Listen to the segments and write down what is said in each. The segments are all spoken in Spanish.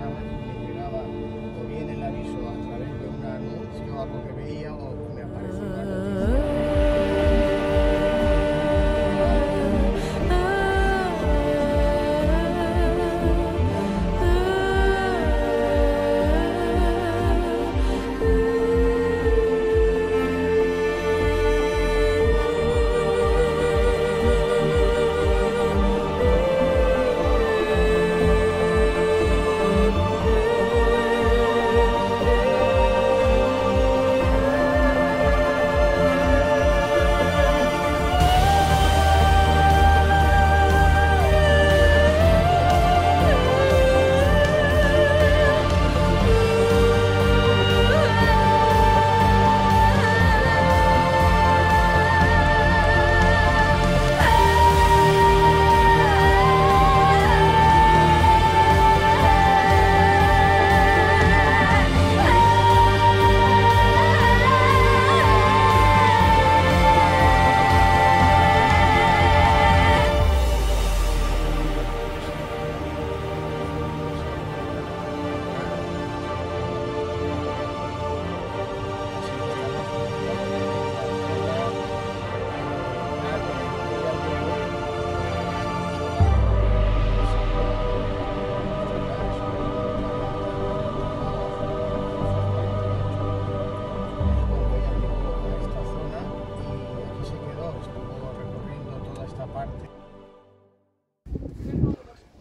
pensaba o bien el aviso a través de un anuncio, algo que veía, o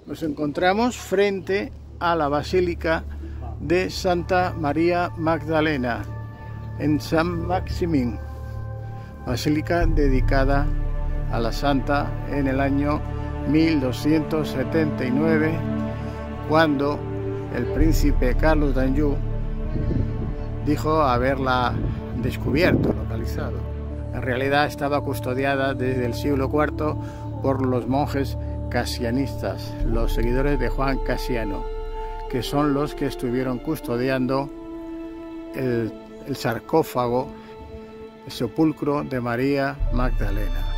Nos encontramos frente a la Basílica de Santa María Magdalena en San Maximín, basílica dedicada a la santa en el año 1279, cuando el príncipe Carlos d'Anjou dijo haberla descubierto, localizado. En realidad estaba custodiada desde el siglo IV por los monjes casianistas, los seguidores de Juan Casiano, que son los que estuvieron custodiando el, el sarcófago, el sepulcro de María Magdalena.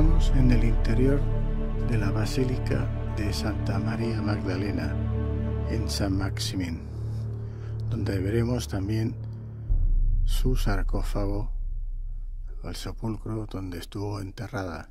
En el interior de la Basílica de Santa María Magdalena en San Maximín, donde veremos también su sarcófago, el sepulcro donde estuvo enterrada.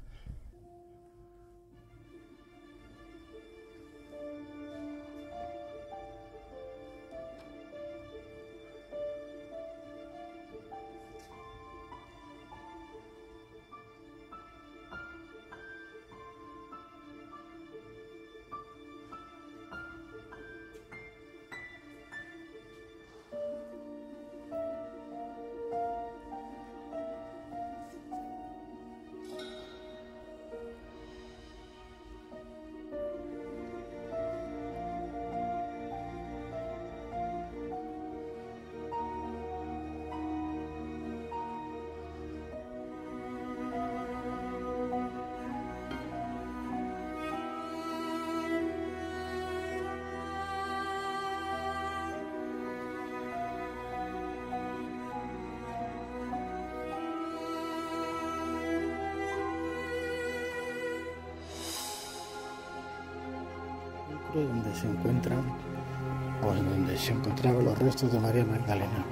Donde se encuentran o en donde se encontraban los restos de María Magdalena.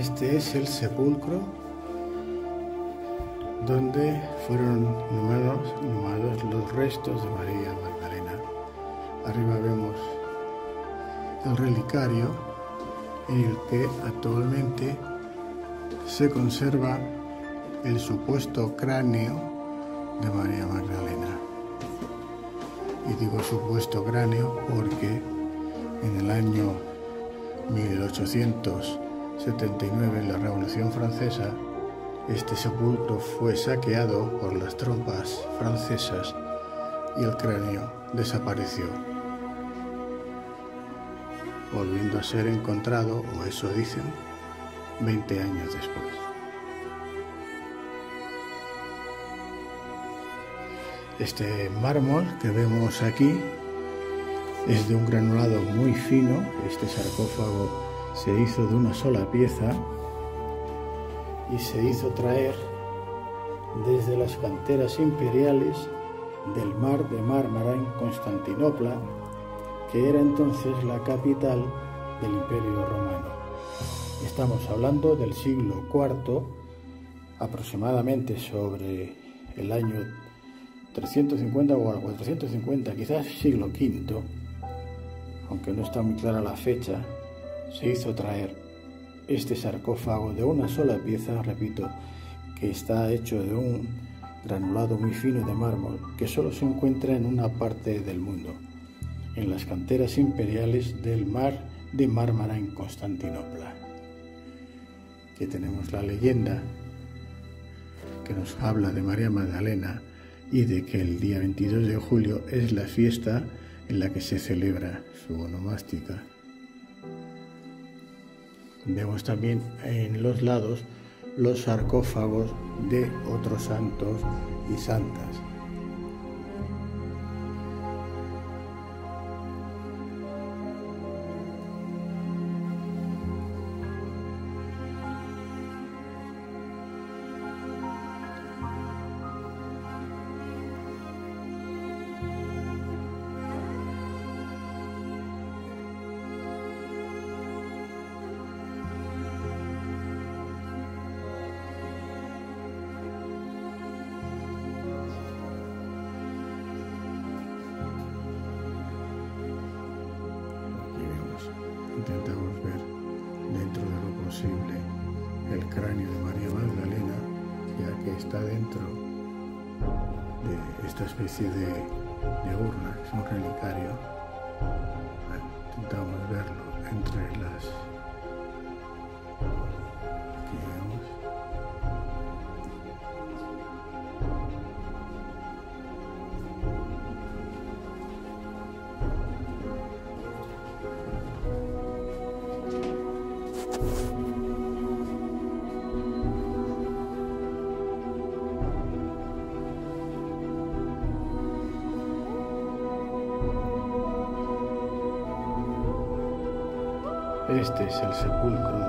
Este es el sepulcro donde fueron inhumados, los restos de María Magdalena. Arriba vemos el relicario en el que actualmente se conserva el supuesto cráneo de María Magdalena. Y digo supuesto cráneo porque en el año 1800 79, en la Revolución Francesa, este sepulcro fue saqueado por las tropas francesas y el cráneo desapareció, volviendo a ser encontrado, o eso dicen, 20 años después. Este mármol que vemos aquí es de un granulado muy fino, este sarcófago se hizo de una sola pieza y se hizo traer desde las canteras imperiales del mar de Mármara en Constantinopla, que era entonces la capital del Imperio Romano. Estamos hablando del siglo IV, aproximadamente sobre el año 350 o al 450, quizás siglo V, aunque no está muy clara la fecha, se hizo traer este sarcófago de una sola pieza, repito, que está hecho de un granulado muy fino de mármol que solo se encuentra en una parte del mundo, en las canteras imperiales del mar de Mármara en Constantinopla. Aquí tenemos la leyenda que nos habla de María Magdalena y de que el día 22 de julio es la fiesta en la que se celebra su onomástica. Vemos también en los lados los sarcófagos de otros santos y santas. Especie de, de urna, es un relicario. Este es el sepulcro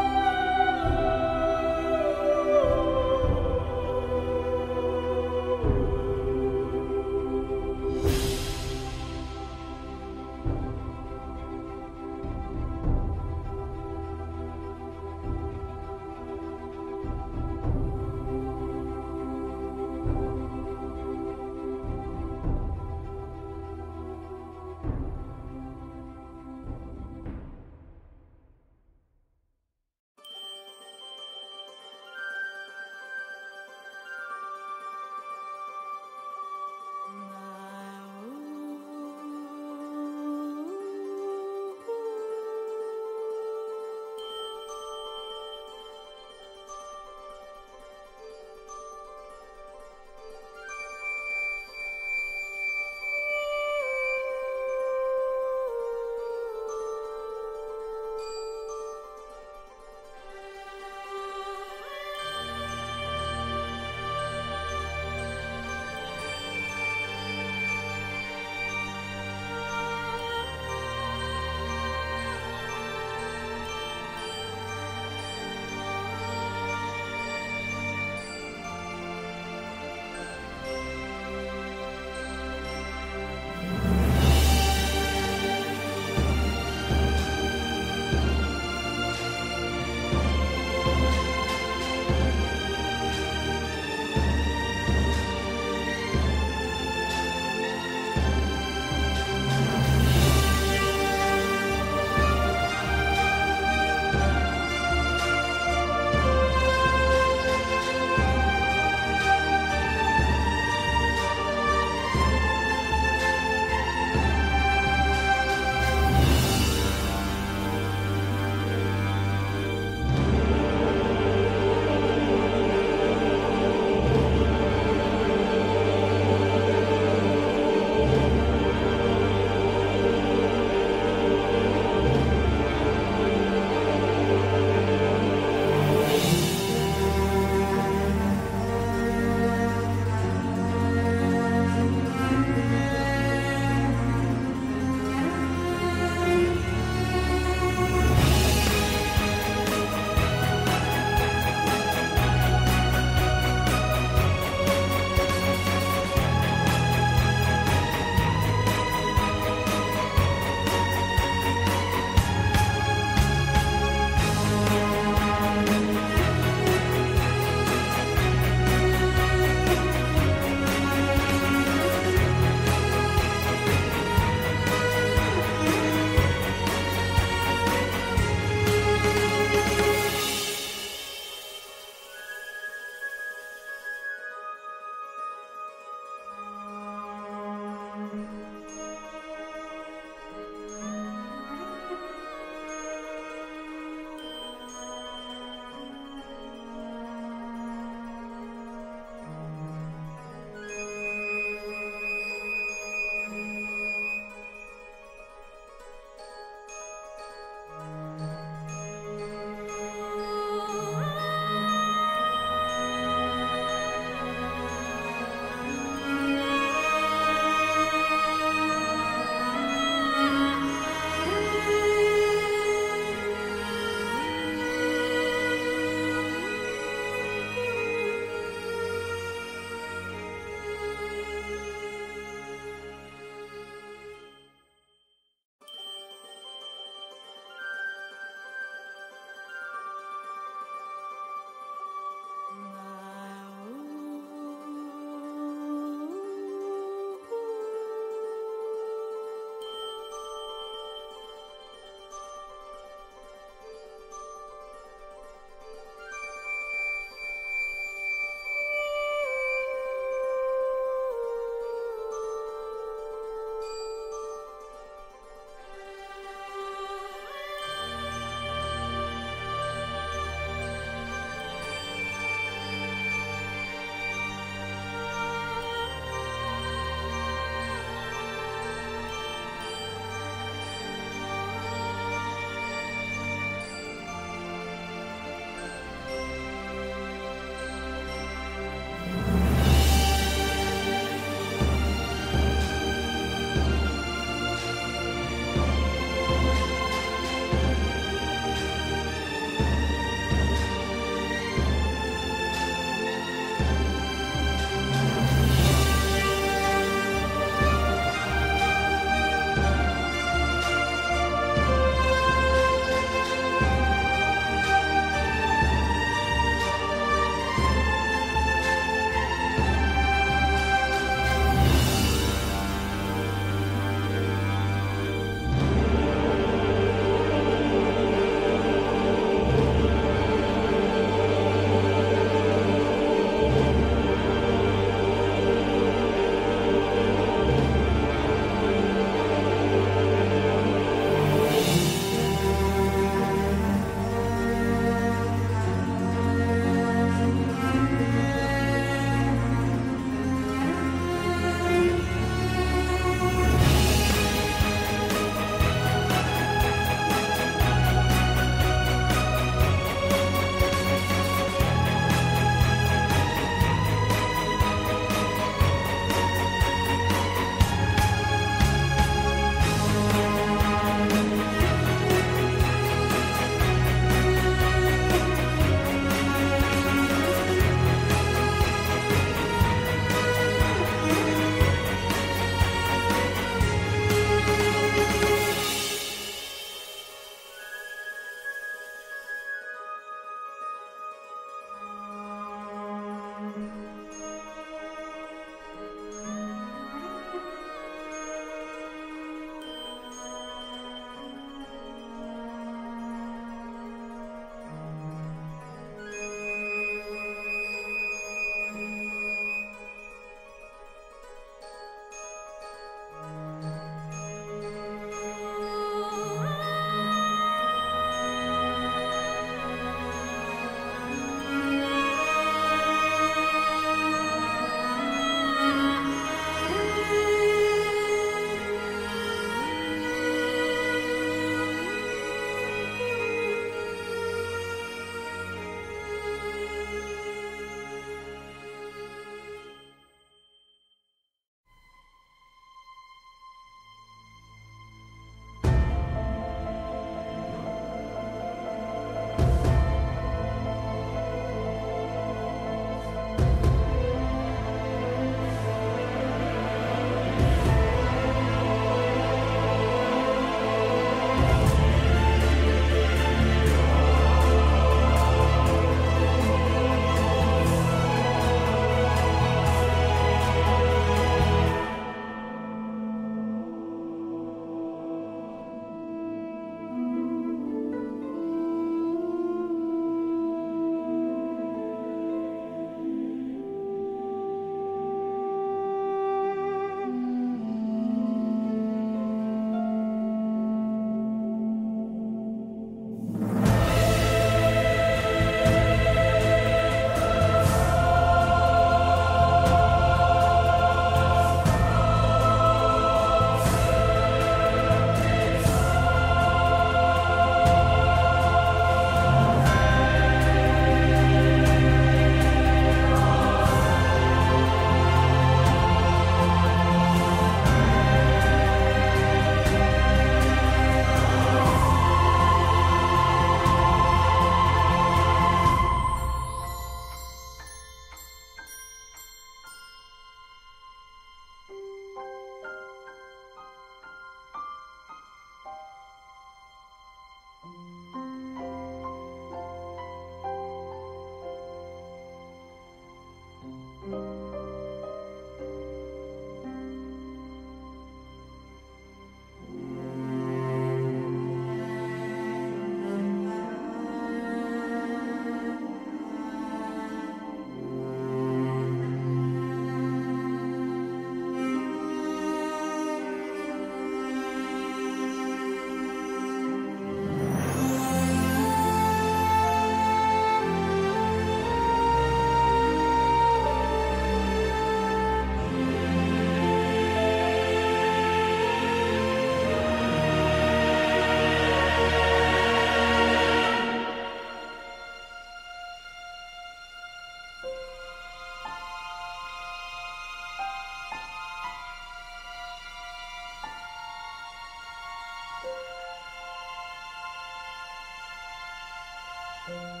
Bye.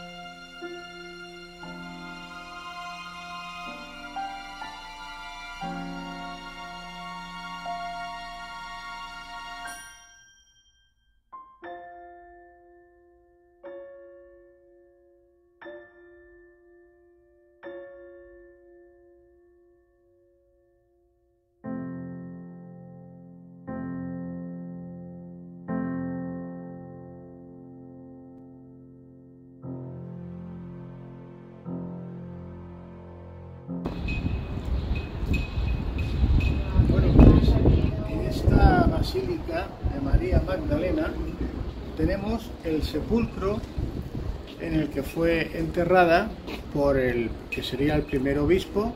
De María Magdalena tenemos el sepulcro en el que fue enterrada por el que sería el primer obispo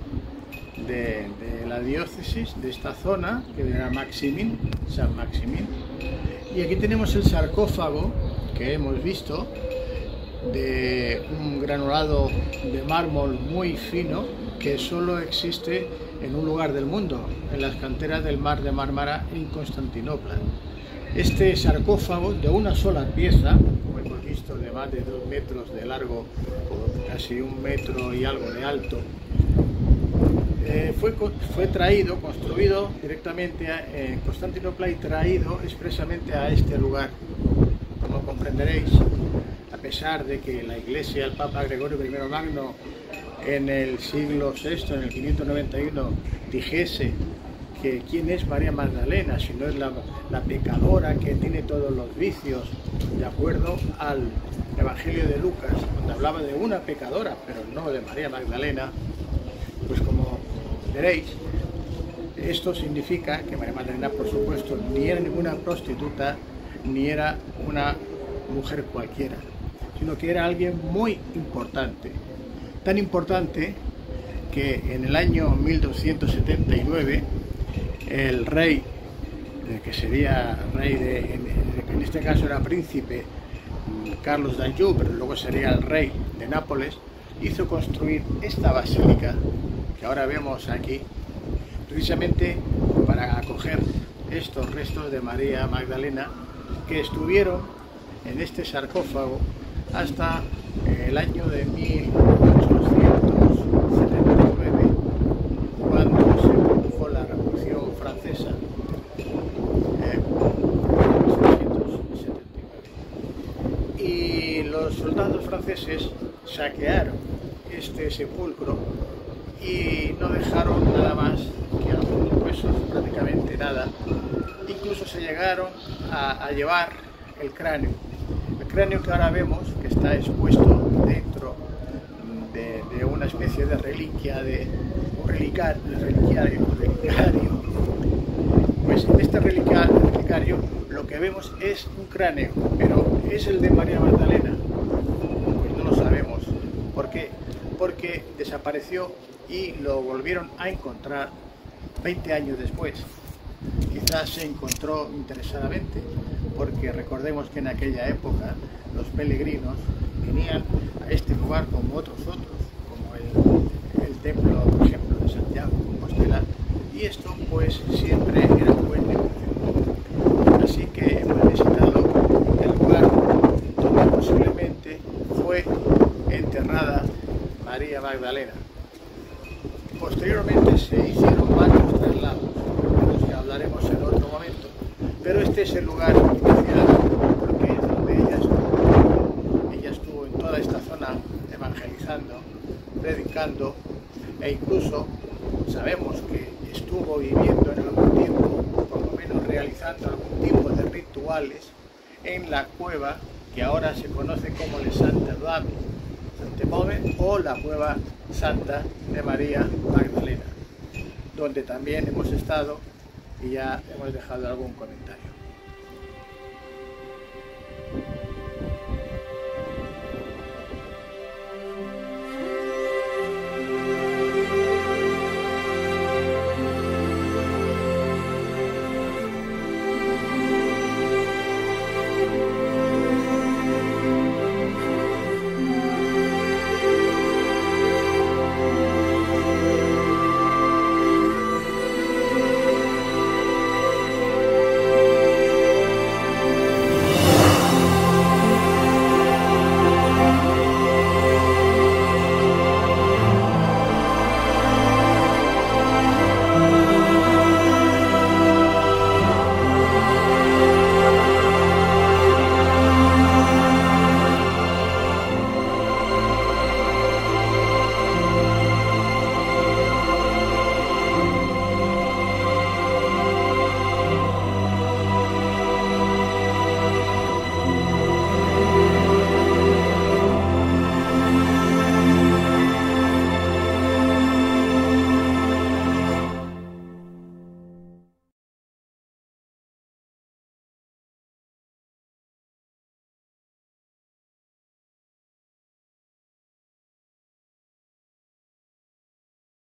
de, la diócesis de esta zona, que era Maximín, San Maximín. Y aquí tenemos el sarcófago que hemos visto de un granulado de mármol muy fino que solo existe en un lugar del mundo, en las canteras del mar de Mármara en Constantinopla. Este sarcófago de una sola pieza, como hemos visto, de más de dos metros de largo, casi un metro y algo de alto, eh, fue, fue traído, construido directamente en Constantinopla y traído expresamente a este lugar. Como comprenderéis, a pesar de que la Iglesia, el Papa Gregorio I Magno, en el siglo VI, en el 591, dijese que quién es María Magdalena, si no es la, pecadora que tiene todos los vicios, de acuerdo al Evangelio de Lucas, donde hablaba de una pecadora, pero no de María Magdalena, pues como veréis, esto significa que María Magdalena, por supuesto, ni era ninguna prostituta, ni era una mujer cualquiera, sino que era alguien muy importante, tan importante que en el año 1279 el rey, que sería rey de, en, este caso era príncipe, mm, Carlos d'Anjou, pero luego sería el rey de Nápoles, hizo construir esta basílica que ahora vemos aquí, precisamente para acoger estos restos de María Magdalena que estuvieron en este sarcófago hasta el año de 1879, cuando se produjo la Revolución Francesa. Eh, y los soldados franceses saquearon este sepulcro y no dejaron nada más que algunos huesos, prácticamente nada. Incluso se llegaron a llevar el cráneo cráneo que ahora vemos, que está expuesto especie de reliquia, de relicario, relicario, pues en este relicario lo que vemos es un cráneo, pero ¿es el de María Magdalena? Pues no lo sabemos. ¿Por qué? Porque desapareció y lo volvieron a encontrar 20 años después. Quizás se encontró interesadamente porque recordemos que en aquella época los peregrinos venían a este lugar como otros otros, el, templo, por ejemplo, de Santiago, Compostela, y esto pues siempre era un buen negocio. Así que hemos visitado el lugar donde posiblemente fue enterrada María Magdalena. Posteriormente se hicieron varios traslados, de los que hablaremos en otro momento, pero este es el lugar porque es donde ella estuvo. Ella estuvo en toda esta zona evangelizando, predicando e incluso sabemos que estuvo viviendo en algún tiempo, por lo menos algún tipo de rituales en la cueva que ahora se conoce como el Santa Duame, o la cueva Santa de María Magdalena, donde también hemos estado y ya hemos dejado algún comentario.